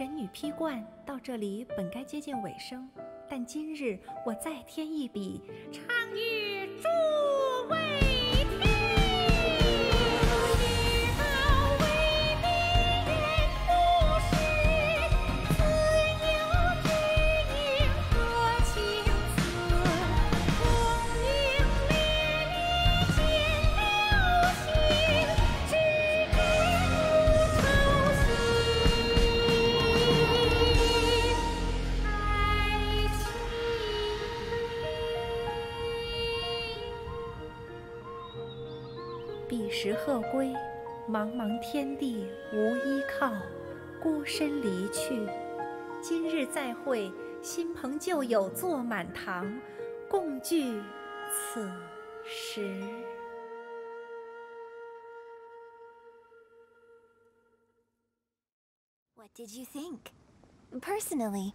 神女劈冠到这里本该接近尾声，但今日我再添一笔，唱与彼时鹤归，茫茫天地无依靠，孤身离去。今日再会，新朋旧友坐满堂，共聚此时。What did you think? Personally.